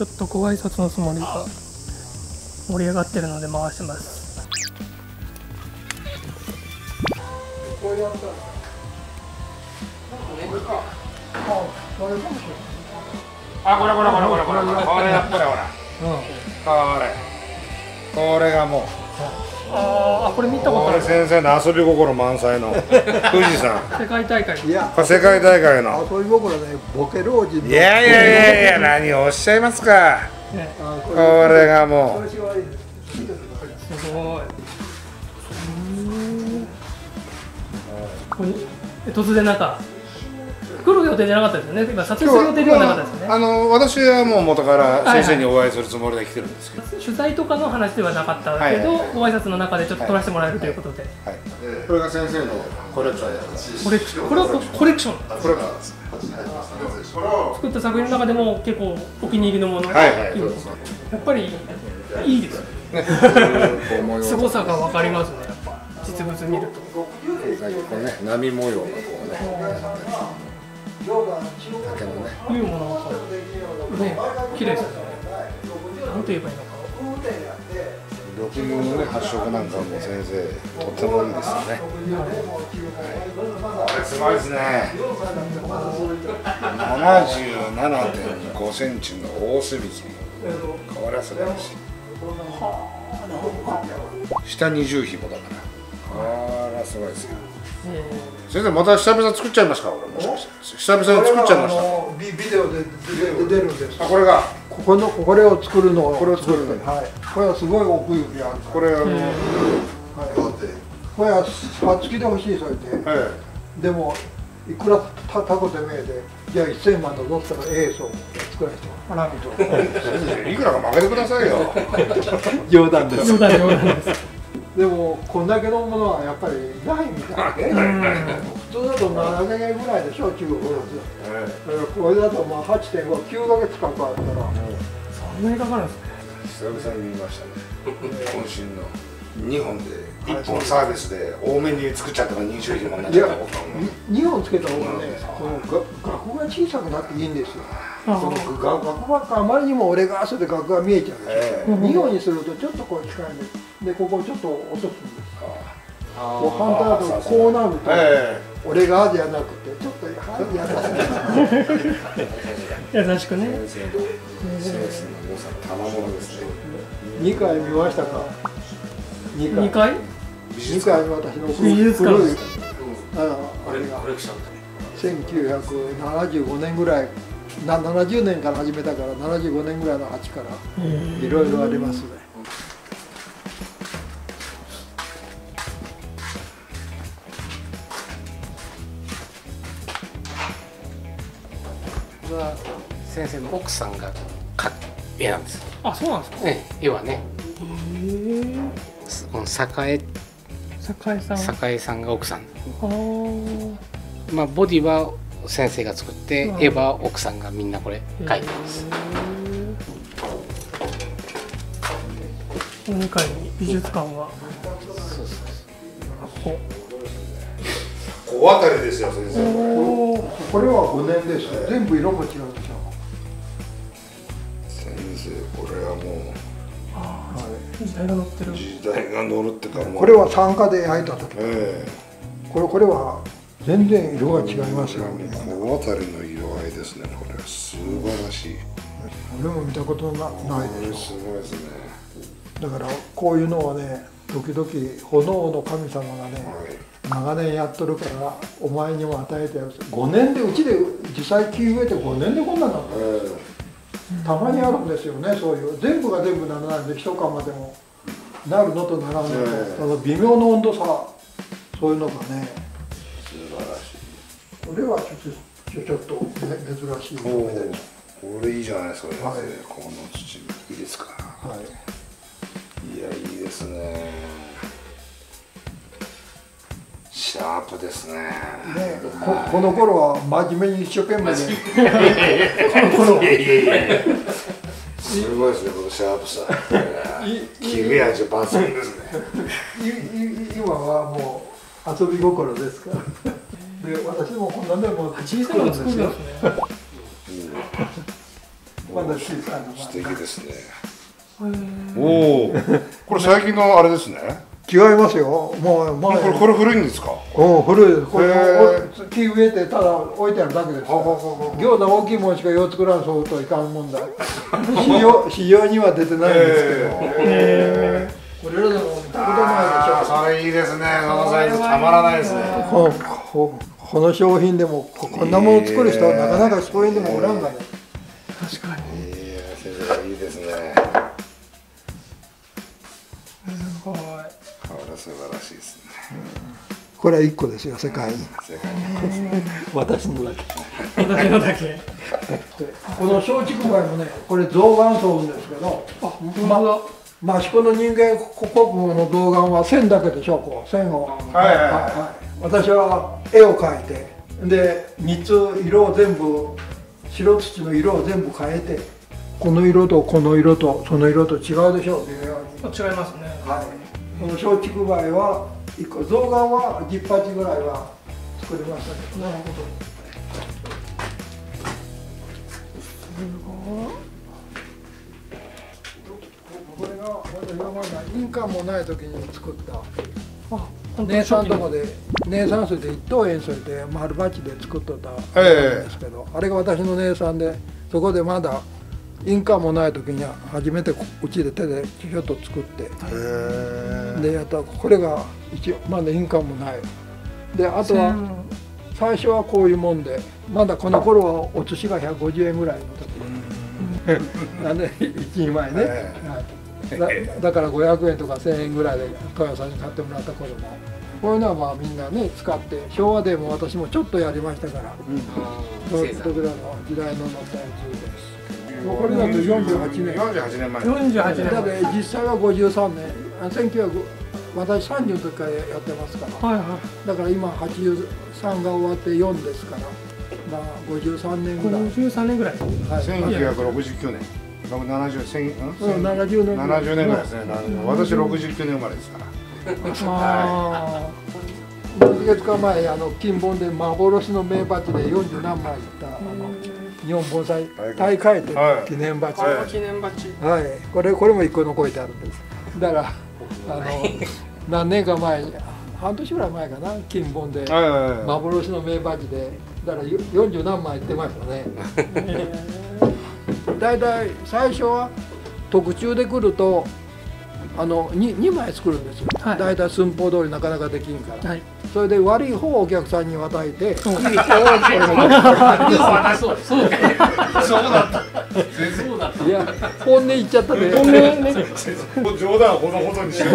ちょっとご挨拶のつもりが盛り上がってるので回してます。あこれこれこれこれこれ。これやっぱりほら。これ。これがもうあーあこれ見たことこれある先生の遊び心満載の。富士山世界大会いや。世界大会の。遊び心ねボケ老人の。いやいやいやいや何をおっしゃいますか。ね。あここれがもう。すすごい。突然なんか予定じゃなかったですよね。今撮影する予定ではなかったですよね。あの私はもう元から先生にお会いするつもりで来てるんですけど、取材とかの話ではなかったけど、はい。はいご挨拶の中でちょっと撮らせてもらえるということで、はい、これが先生のコレクションです。コレクション。これはコレクション。これ作った作品の中でも結構お気に入りのもの。が、はいはい。やっぱりいいですよね。凄さが分かりますね。やっぱ実物見ると。ね波模様がこうね竹のねいうものがね綺麗ですよねなんて言えばいいのか六流のね発色なんかも先生とてもいいですよねこれすごいですね77.5センチの大スビキこれは素晴らしい下20紐だからこれはすごいですよ先生また久々作っちゃいますか？これもしかして。久々に作っちゃいました。ビビデオで出出るんです。あこれが？ここのこれを作るのを。これを作るのはい。これはすごい奥行きあるこれあの、はい。これは葉付きで欲しいそれでえでもいくらたたこでめえでじゃあ1000万のどったらええそう作らせてもらう。とえ先生いくらか負けてくださいよ。冗談で冗談冗談ですでもこんだけのものはやっぱりないみたいで普通だと700円ぐらいでしょ中国。だとこれだとまあ8.59ヶ月間かかったら。そんなにかかるんですね。久々に見ましたね。渾身の。2本で1本サービスで多めに作っちゃったから2種類もになっいやちゃった2本つけた方がねこのが額が小さくなっていいんですよ。あこのが額があまりにも俺が汗で額が見えちゃうでしょ、ええ。2本にするとちょっとこう近いんでここをちょっと落とすんですこう反対だとこうなると、え俺がじゃなくてちょっとはいやだ 優しくね。え先生のセンスの良さの賜物ですね2回見ましたか2回2回2回私の美術館古いああれが1975年ぐらいな70年から始めたから75年ぐらいの鉢からいろいろありますね先生の奥さんが描く絵なんです。あそうなんですか？ね、絵はね、この栄酒井さん。栄さんが奥さん。あー。まあボディは先生が作って、うん。絵は奥さんがみんなこれ描いてます。へー2階に美術館がそうそうこ小当たりですよ先生。おおこれは5年ですよ全部色も違うでしょ先生これはもあー時代が乗ってる。う時代が乗るってかもうこれは酸化で焼いた時。えこれこれは全然色が違いますよ。え小当たりの色合いですねこれは素晴らしい。俺も見たことなないでしすごいですね。ょだからこういうのはね時々炎の神様がねはい。長年やっとるからお前にも与えてやる5年でうちで実際木植えて5年でこんなんなのえたまにあるんですよねそういう。全部が全部ならないんで一釜でも。なるのとならないの。と、の微妙な温度差。そういうのがね。え素晴らしい。これはちょっとちょっと珍しい。おこれいいじゃないですか先生、はい。この土いいですか。はい、いやいいですねシャープですね。ねここの頃は真面目に一生懸命ですごいですねこのシャープさ切れ味抜群ですね。いい今はもう遊び心ですか？らで私もこんなんでも小さいの作るんですねまだ小さいの素敵ですね。おおこれ最近のあれですね違いますよ。もう前これこれ古いんですか？お古い。ですこれ木植えてただ置いてあるだけです。餃子大きいもんしかよう作らんそうといかんもんだ。市場市場には出てないんですけど、へこれらでも見たことないでしょそれいいですね。そのサイズたまらないですね。こここの商品でもここんなもの作る人はなかなかそういうのもおらんがね。ー確かに。いいですねしいですね。これは1個ですよ世界に。世界に。私のだけ。私のだけ。この松竹梅もねこれ象眼層うんですけどあ本当だ。益子の人間国宝の童顔は線だけでしょこう。線を。はいはいはい。はい私は絵を描いて。で3つ色を全部白土の色を全部変えてこの色とこの色とその色と違うでしょう微妙に。違いますね。はいこの松竹梅は1個象眼は10鉢ぐらいは作りましたけどなるほどこれが私がまだ印鑑もない時に作った。姉さんとこで姉さんそれで一等塩それで丸鉢で作っとったんえ。ですけど、あれが私の姉さんでそこでまだ印鑑もない時に初めてうちで手でちょっと作って。え。へでやったこれが一応まだ印鑑もない。であとはう。ん最初はこういうもんでまだこの頃はお寿司が150円ぐらいの時なんで1人前ね、えはい、だだから500円とか1000円ぐらいで豊さんに買ってもらった頃も。こういうのはまあみんなね使って昭和でも私もちょっとやりましたから。その時の時代の乗ったやつですこれだと48年。48年前。48年だって実際は53年。あ1900私30の時からやってますから。はいはだから今83が終わって4ですから。まあ53年いぐらい、53年ぐらい。はい。1969年。70千ん？うん、70年ぐらい。70年ぐらいですね。70私69年生まれですから。あ何ヶ月か前あの金本で幻の名鉢で40何枚いったあの日本盆栽大会。展はい。記念鉢。あは記念鉢。い。これこれも1個残してあるんです。だからあの何年か前に半年ぐらい前かな金本ではいはいはい。幻の名鉢でだからよ40何枚いってましたね。だいたい最初は特注で来るとあの 2, 2枚作るんですよ、はい。だいたい寸法通りなかなかできんから、はい。それで悪い方をお客さんに与えて、いい方をこれがそう。そう。そうだったいや本音言っちゃったで、本音ね。もう冗談はほどほどにしよ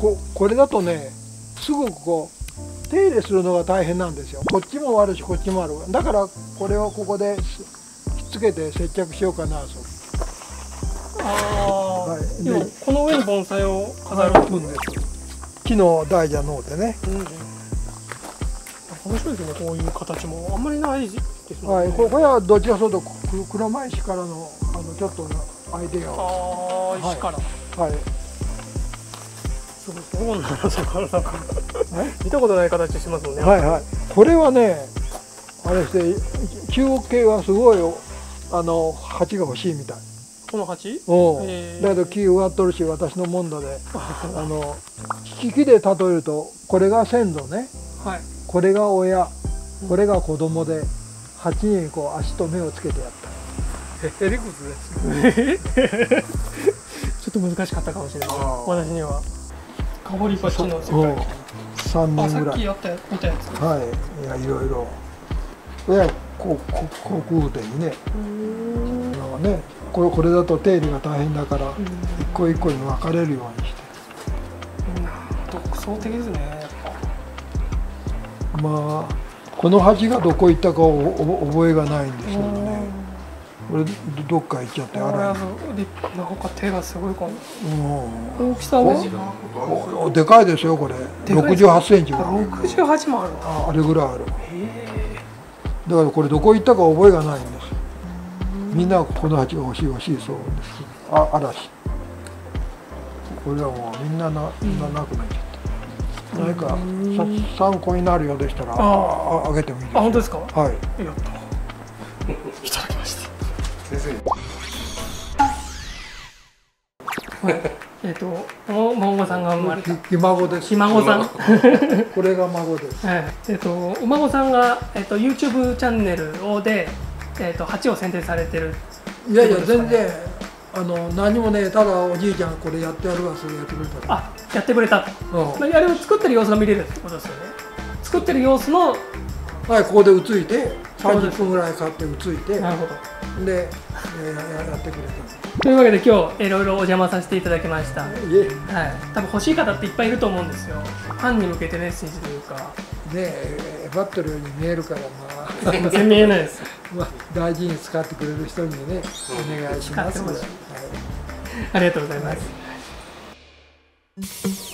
ここれだとねすぐこう手入れするのが大変なんですよ。こっちもあるしこっちもあるだからこれをここですひっつけて接着しようかなと。ああ、はい。でもこの上に盆栽を飾る、うんです。木の台じゃのうてね。うんうん。面白いですねこういう形も。あんまりないですね、はい。ここれはどっちかというとく蔵前市からのあのちょっとのアイデアを。ああ石から、はいすごいそうなんだそこからなんか見たことない形してますもんね。はいはい。これはねあれして中国系はすごいあの鉢が欲しいみたい。この鉢だけど木植わっとるし私のもんだで。あの引きで例えるとこれが先祖ね。はい。これが親。これが子供で。鉢にこう足と目をつけてやった。へりくつです ちょっと難しかったかもしれない。私にはかぼり鉢の世うん界。3あさっ年ぐらい。きやった見たやつ。はい。いやいろいろ。いやこうここう空手にねなんかねこれこれだと手入れが大変だから一個一個に分かれるようにして。独創的ですねまあこの鉢がどこ行ったかをお覚えがないんですけどねこれどっか行っちゃってあらなんか手がすごいこのうん。大きさはおでかいですよこれ。でかいです。68センチも68もあるああれぐらいある。だからこれどこ行ったか覚えがないんです。みんなこの鉢が欲しい欲しいそうです。あ嵐。これはもうみんななななくなっちゃった。何かさ参考になるようでしたらあああげてもいいですあ本当ですか？はい。やった先 生えっとお孫さんが生まれた。ひひ孫です。ひ孫さん。これが孫です。はい、えっとお孫さんが、えっと YouTube チャンネルをで、えっと鉢を選定されてるいやいや全然あの何もねただおじいちゃんこれやってやるわそれやってくれたら。あやってくれたと、うん。まあ、あれを作ってる様子が見れるってことですよね。作ってる様子のはいここでうついて30分ぐらいかかってうついてなるほど。でやややってくれというわけで今日いろいろお邪魔させていただきました。はいたい。え多分欲しい方っていっぱいいると思うんですよ。ファンに向けてメッセージというか。ねえバットルように見えるからまあ。全然見えないです。まあ、大事に使ってくれる人にね、お願いします。はい。ありがとうございます